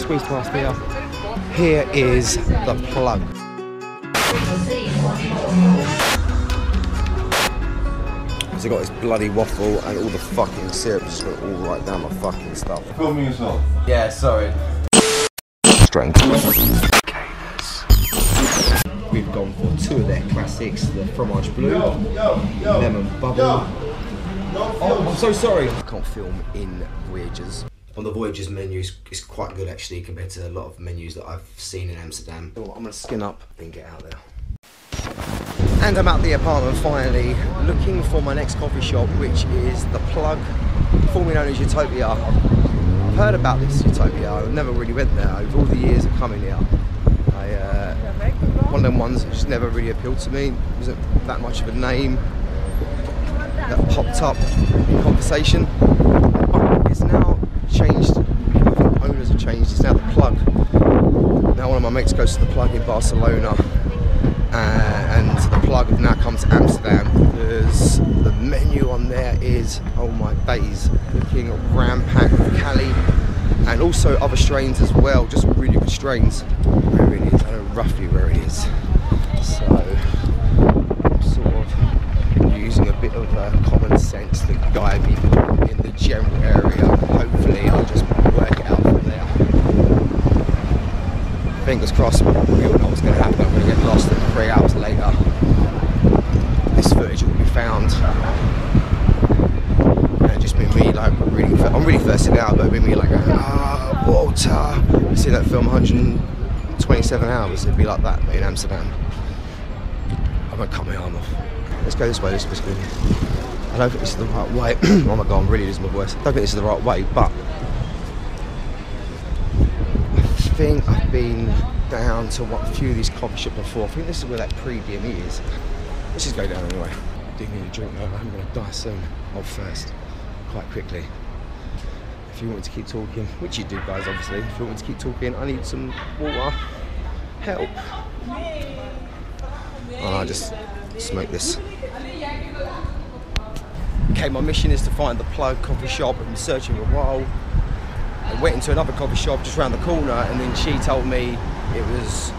squeeze past here. Here is the plug. So I got this bloody waffle and all the fucking syrup just got all right down my fucking stuff. Filming yourself. Yeah, sorry. Strength. We've gone for two of their classics, the fromage blue, lemon bubble. Oh, I'm so sorry. I can't film in Voyagers. On the Voyagers menu, is, it's quite good actually compared to a lot of menus that I've seen in Amsterdam. So I'm gonna skin up and get out there. And I'm at the apartment finally, looking for my next coffee shop, which is The Plug, formerly known as Utopia. I've heard about this Utopia, I've never really went there over all the years of coming here. I, uh, one of them ones that just never really appealed to me, wasn't that much of a name that popped up in conversation. It's now changed, owners have changed, it's now The Plug. Now one of my mates goes to The Plug in Barcelona uh, and the plug have now come to Amsterdam. Because the menu on there is oh my days looking ram packed with Cali and also other strains as well just really good strains. Where it is I know roughly where it is so I'm sort of using a bit of uh, common sense to guide me in the general area hopefully I'll just work it out from there fingers crossed, we all know what's going to happen. I'm going to get lost and three hours later. This footage will be found. And it just been me like really, I'm really thirsty now, but been me like, ah, Walter. You see that film 127 hours? It'd be like that in Amsterdam. I'm to cut my arm off. Let's go this way, this is good. I don't think this is the right way. oh my god, I'm really losing my voice. I don't think this is the right way, but I think I've been down to what a few of these coffee shops before. I think this is where that Prix d'Ami is. Let's just go down anyway. Do need a drink though, I'm gonna die soon. Or first, quite quickly. If you want me to keep talking, which you do guys obviously, if you want me to keep talking, I need some water. Help. And I just smoke this. Okay, my mission is to find the plug coffee shop. I've been searching for a while. I went into another coffee shop just around the corner and then she told me it was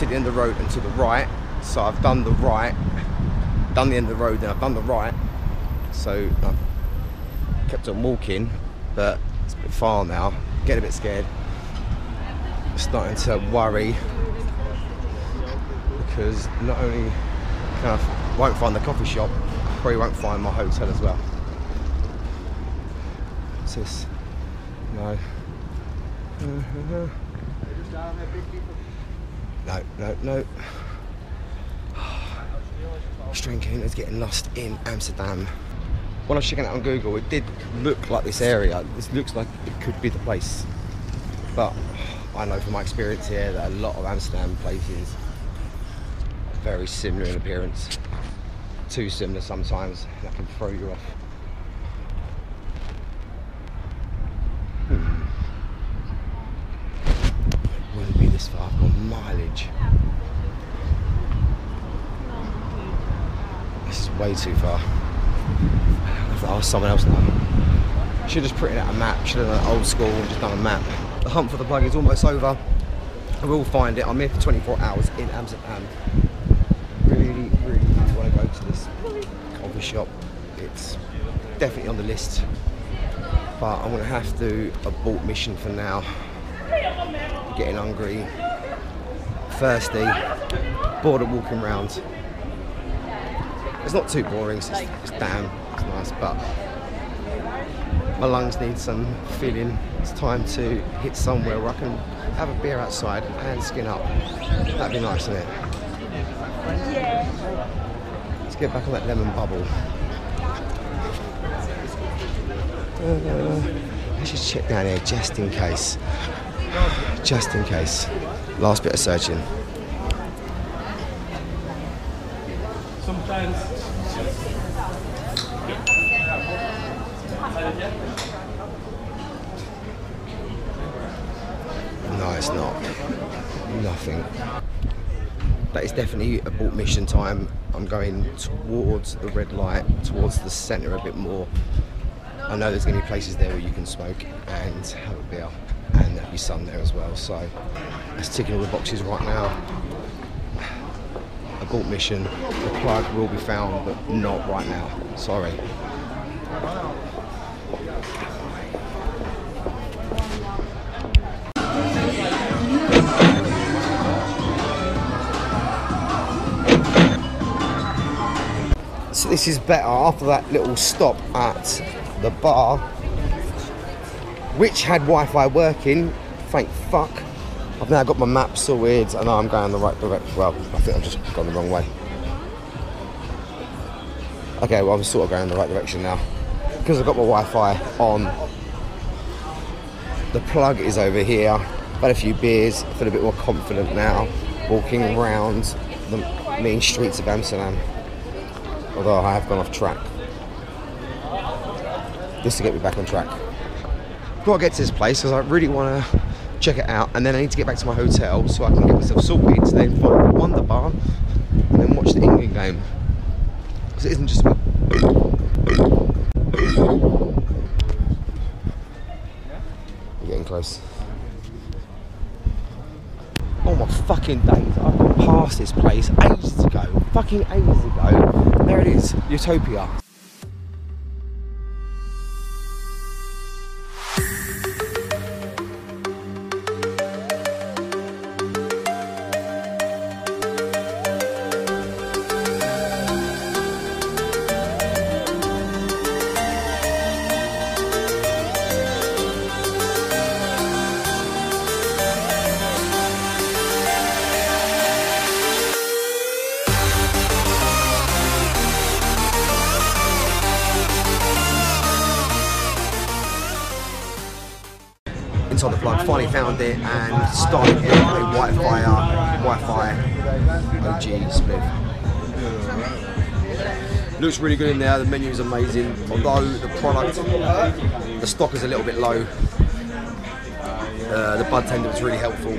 to the end of the road and to the right. So I've done the right, done the end of the road, then I've done the right. So I've kept on walking, but it's a bit far now. Get a bit scared. Starting to worry because not only can I won't find the coffee shop, probably won't find my hotel as well. What's this? No. No, no, no. Drinking is getting lost in Amsterdam. When I was checking it out on Google, it did look like this area. This looks like it could be the place. But I know from my experience here that a lot of Amsterdam places are very similar in appearance. Too similar sometimes. That can throw you off. Hmm. wouldn't be this far. I've got mileage. This is way too far. Have to someone else now. Should have just printed out a map. Should have done old school and just done a map. The hunt for the plug is almost over. I will find it. I'm here for 24 hours in Amsterdam. Really, really want to go to this coffee shop. It's definitely on the list. But I'm going to have to abort mission for now getting hungry, thirsty, bored of walking around. It's not too boring, it's, just, it's damn, it's nice, but my lungs need some filling. It's time to hit somewhere where I can have a beer outside and skin up. That'd be nice, isn't it? Yeah. Let's get back on that lemon bubble. Uh, let's just check down here just in case just in case. Last bit of searching. Sometimes. No, it's not. Nothing. That is definitely abort mission time. I'm going towards the red light, towards the centre a bit more. I know there's going to be places there where you can smoke and have a beer, and that'd be son there as well. So that's ticking all the boxes right now. Abort mission. The plug will be found, but not right now. Sorry. This is better after that little stop at the bar, which had Wi-Fi working. Thank fuck. I've now got my map sorted and I'm going the right direction. Well, I think I've just gone the wrong way. Okay, well I'm sort of going the right direction now because I've got my Wi-Fi on. The plug is over here. Had a few beers. Feel a bit more confident now, walking around the main streets of Amsterdam although I have gone off track. Just to get me back on track. Before I get to this place, because I really want to check it out, and then I need to get back to my hotel so I can get myself sorted, so then find the Wonder Bar, and then watch the England game. Because it isn't just about... We're getting close. Oh my fucking days, I've gone past this place ages ago, fucking ages ago. There it is, Utopia. Finally found it and started getting a Wi-Fi, Wi-Fi OG split. Looks really good in there, the menu is amazing, although the product, the stock is a little bit low. Uh, the bud tender was really helpful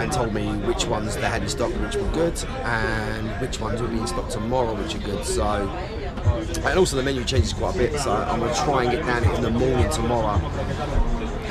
and told me which ones they had in stock which were good and which ones will be in stock tomorrow which are good so and also the menu changes quite a bit so I'm going to try and get down it in the morning tomorrow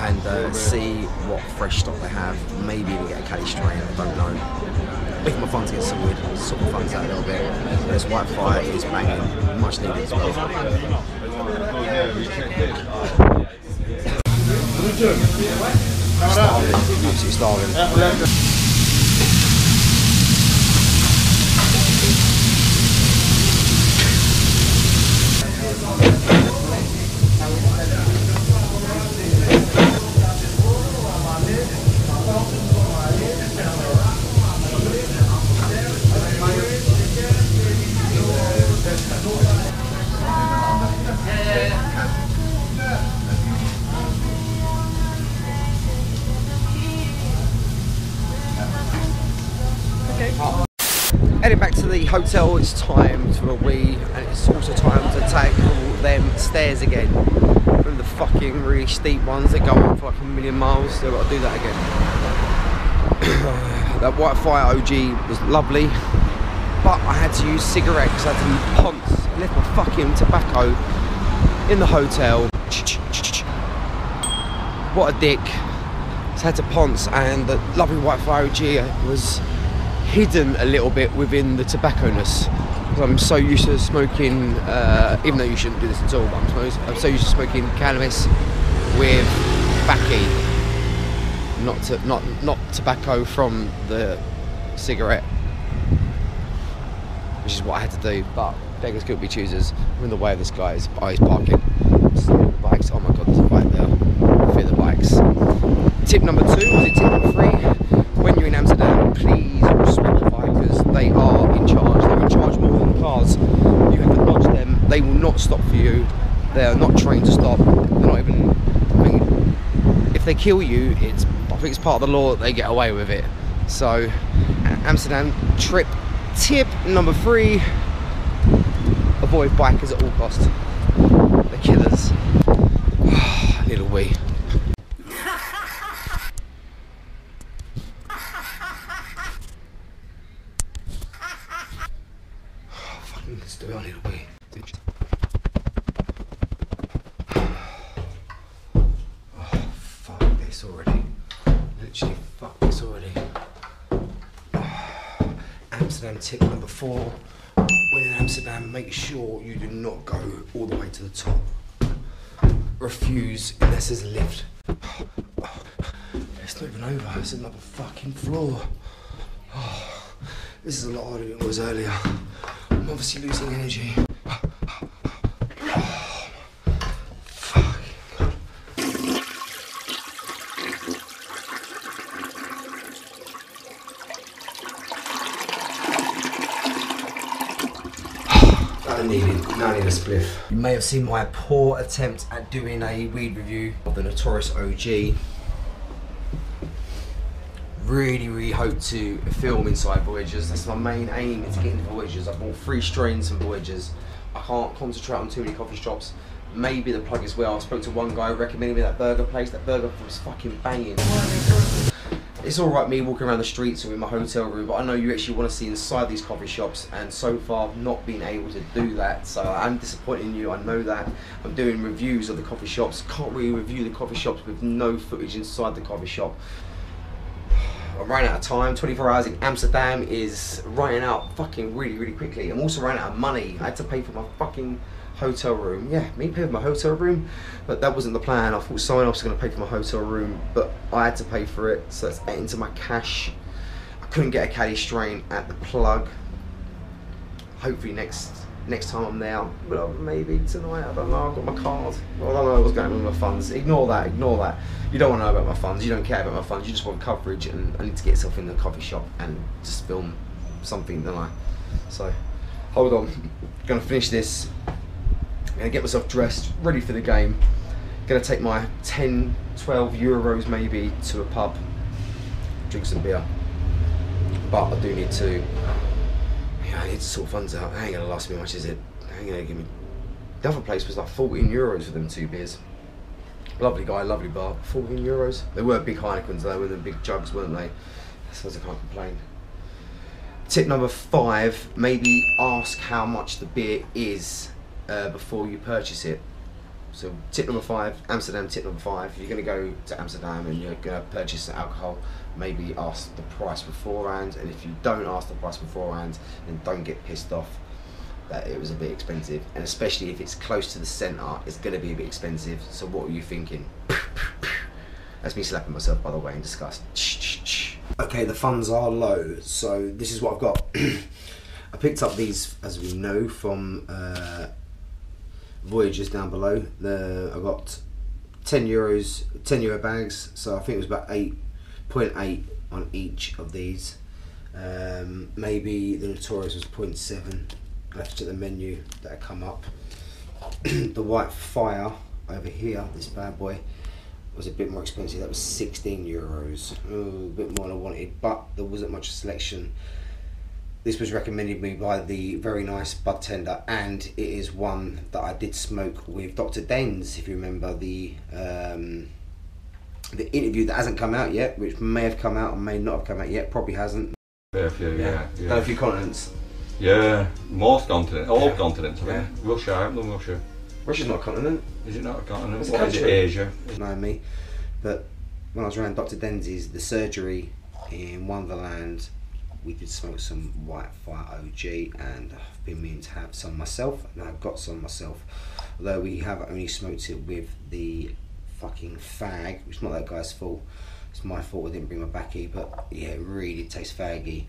and uh, see what fresh stock they have maybe even get a case strain I don't know. If my funds get sorted sort my funds out a little bit. This Wi-Fi is banging much needed as well. Starving, absolutely starving. Hotel, it's time for a wee, and it's also time to all them stairs again. From the fucking really steep ones that go on for like a million miles, so I've got to do that again. that white fire OG was lovely, but I had to use cigarettes, I had to ponce, left my fucking tobacco in the hotel. What a dick. I had to ponce, and the lovely white fire OG was hidden a little bit within the tobacco-ness. I'm so used to smoking, uh, even though you shouldn't do this at all, but I'm so, I'm so used to smoking cannabis with baki, not to, not not tobacco from the cigarette, which is what I had to do. But beggars couldn't be choosers. I'm in the way of this guy's he's parking. The bikes. Oh my god, there's a bike there. Fear the bikes. Tip number two, was it tip number three? When you're in Amsterdam, please the bikers. They are in charge. They're in charge more than cars. You have to dodge them. They will not stop for you. They are not trained to stop. They're not even. I mean, if they kill you, it's. I think it's part of the law that they get away with it. So, Amsterdam trip tip number three: avoid bikers at all costs. They're killers. Little wee. Fucking let's do it a little bit. Oh, fuck this already. literally fucked this already. Amsterdam tip number four. When in Amsterdam, make sure you do not go all the way to the top. Refuse unless there's a lift. It's not even over, it's another fucking floor. Oh, this is a lot harder than it was earlier. I'm obviously losing energy. I needed, now I need a spliff. You may have seen my poor attempt at doing a weed review of the Notorious OG. Really, really hope to film inside Voyagers. That's my main aim is to get into Voyagers. I bought three strains from Voyagers. I can't concentrate on too many coffee shops. Maybe the plug as well. I spoke to one guy recommending me that burger place. That burger was fucking banging. It's all right me walking around the streets or in my hotel room, but I know you actually want to see inside these coffee shops, and so far I've not been able to do that. So I'm disappointing you. I know that. I'm doing reviews of the coffee shops. Can't really review the coffee shops with no footage inside the coffee shop. I'm running out of time. 24 hours in Amsterdam is running out fucking really, really quickly. I'm also running out of money. I had to pay for my fucking hotel room. Yeah, me pay for my hotel room, but that wasn't the plan. I thought someone else was going to pay for my hotel room, but I had to pay for it, so it's into my cash. I couldn't get a Cali strain at the plug. Hopefully next next time I'm there, well, maybe tonight. I don't know. I've got my card. Well, I don't know what's going on with my funds. Ignore that. Ignore that. You don't want to know about my funds. You don't care about my funds. You just want coverage, and I need to get yourself in the coffee shop and just film something, don't I? So, hold on. Gonna finish this. Gonna get myself dressed, ready for the game. Gonna take my 10, 12 euros maybe to a pub, drink some beer. But I do need to yeah, I need to sort funds out. It ain't gonna last me much, is it? It ain't gonna give me. The other place was like 14 euros for them two beers. Lovely guy, lovely bar. 14 euros. They were big Heinekens though, and the big jugs, weren't they? I suppose I can't complain. Tip number five: maybe ask how much the beer is uh, before you purchase it. So tip number five, Amsterdam. Tip number five: if you're going to go to Amsterdam and you're going to purchase alcohol. Maybe ask the price beforehand, and if you don't ask the price beforehand, then don't get pissed off that it was a bit expensive. And especially if it's close to the centre, it's going to be a bit expensive. So what are you thinking? That's me slapping myself, by the way, in disgust. Okay, the funds are low, so this is what I've got. I picked up these, as we know, from. Uh, Voyagers down below. The I got ten euros, ten euro bags. So I think it was about eight point eight on each of these. Um, maybe the Notorious was 0.7. I have to the menu that had come up. the White Fire over here, this bad boy, was a bit more expensive. That was 16 euros. Ooh, a bit more than I wanted, but there wasn't much selection this was recommended me by the very nice bud tender and it is one that I did smoke with Dr. Dens if you remember the um, the interview that hasn't come out yet which may have come out and may not have come out yet probably hasn't Yeah, a few, yeah. Yeah, Done a few continents yeah most continents, all Yeah. continents, I think. Yeah. Russia, I haven't done Russia. Russia's not a continent Is it not a continent? It's a What is it, country. Asia? know me but when I was around Dr. Dens's the surgery in Wonderland we did smoke some White Fire OG and I've been meaning to have some myself and I've got some myself. Although we have only smoked it with the fucking fag which is not that guy's fault. It's my fault I didn't bring my backy but yeah it really did taste faggy.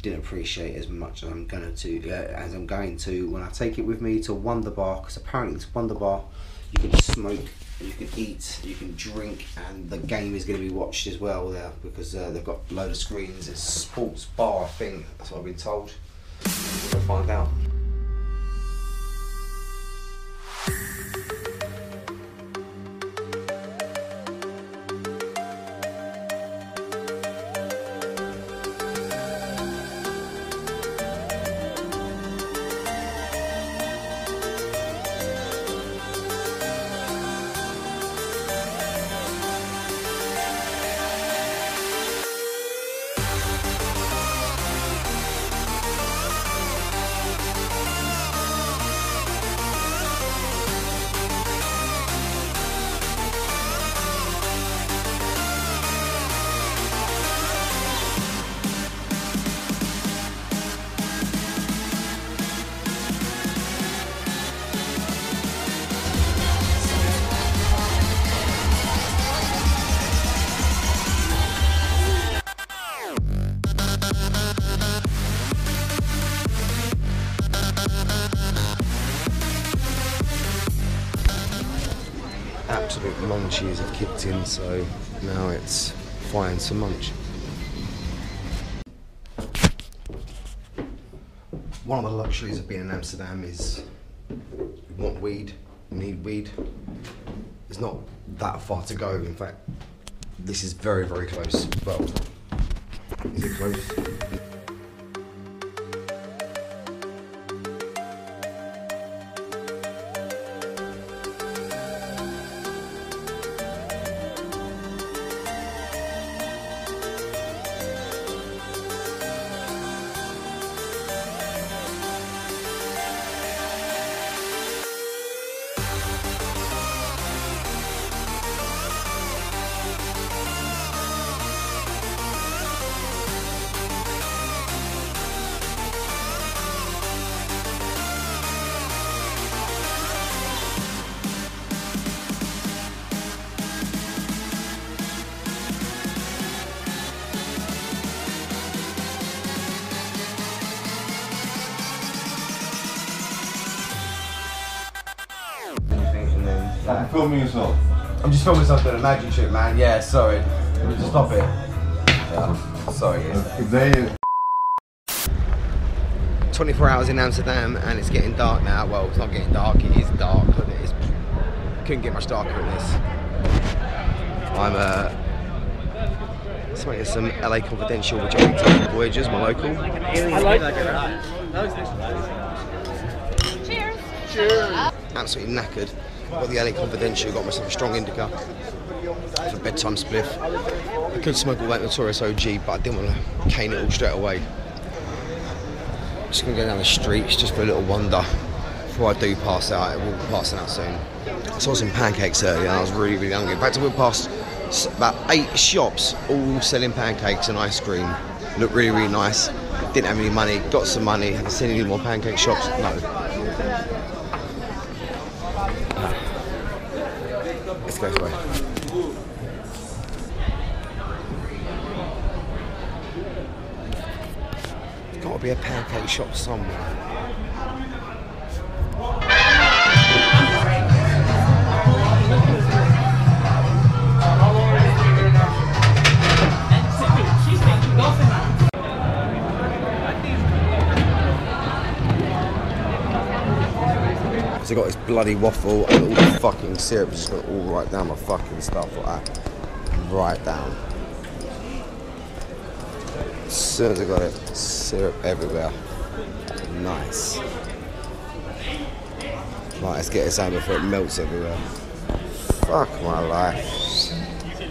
Didn't appreciate as much as I'm gonna uh, as I'm going to when I take it with me to Wonder Bar because apparently it's Wonder Bar you can smoke you can eat you can drink and the game is going to be watched as well there because uh, they've got a load of screens. It's sports bar I think that's what I've been told. We'll find out munchies have kicked in, so now it's find some munch. One of the luxuries of being in Amsterdam is you want weed, you need weed. It's not that far to go. In fact, this is very, very close. Well, is it close? Filming yourself. I'm just filming something, a magic trick, man. Yeah, sorry. Let me just stop it. Yeah, sorry. They 24 hours in Amsterdam and it's getting dark now. Well, it's not getting dark, it is dark. Look, it is. Couldn't get much darker than this. I'm uh, smoking some LA Confidential, which I picked up from Voyagers, my local. Cheers. Cheers. Absolutely knackered. Got the LA Confidential, got myself a strong indica for bedtime spliff. I could smoke all that Notorious OG, but I didn't want to cane it all straight away. Just gonna go down the streets just for a little wander before I do pass out. I will be passing out soon. I saw some pancakes earlier I was really, really hungry. In fact, I went past about eight shops all selling pancakes and ice cream. Looked really, really nice. Didn't have any money, got some money. Have I seen any more pancake shops? No. This way. There's got to be a pancake shop somewhere. So I got this bloody waffle and all the fucking syrup just got all right down my fucking stuff like that. Right down. As soon as I got it, syrup everywhere. Nice. Right, let's get this out before it melts everywhere. Fuck my life.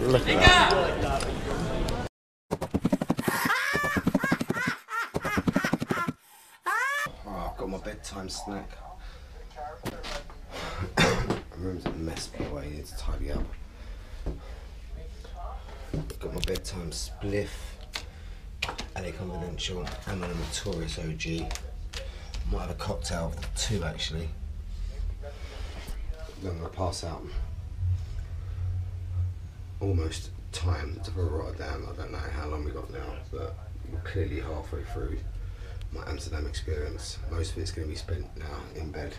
Look at that. Oh, I've got my bedtime snack. My room's a mess, to tidy up. Got my bedtime spliff. LA Confidential and my Notorious OG. Might have a cocktail of the two actually. Then I'm gonna pass out. Almost time to put down. I don't know how long we got now, but we're clearly halfway through my Amsterdam experience. Most of it's going to be spent now in bed.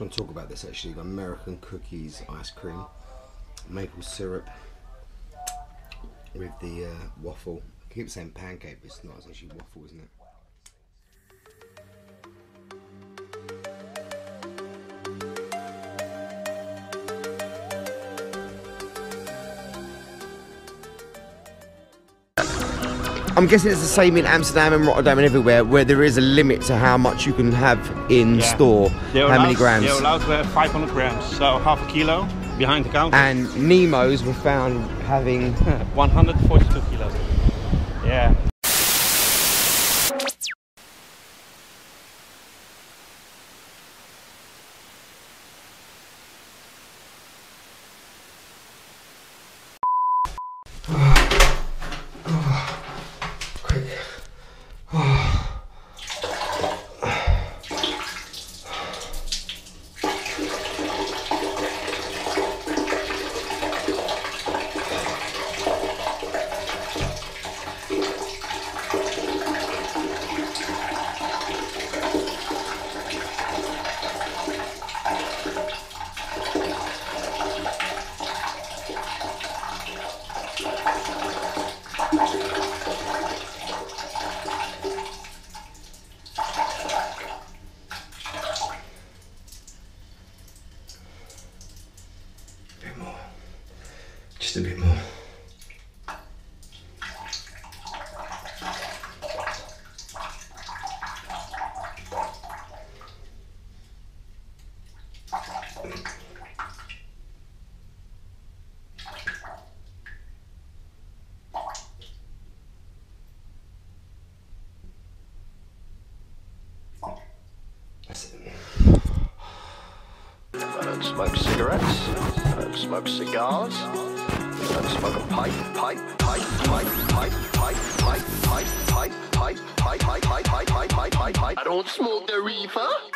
Want to talk about this actually. Got American cookies, ice cream, maple syrup with the uh, waffle. I keep saying pancake, but it's not. It's actually waffle, isn't it? I'm guessing it's the same in Amsterdam and Rotterdam and everywhere, where there is a limit to how much you can have in Yeah. store. They're How many grams? They're allowed to have uh, 500 grams, so half a kilo behind the counter. And Nemo's were found having 142 smoke cigars. Don't smoke a pipe, pipe, pipe, pipe, pipe, pipe, pipe, pipe, pipe, pipe, pipe, pipe, pipe, pipe, pipe, pipe. I don't smoke the reefer.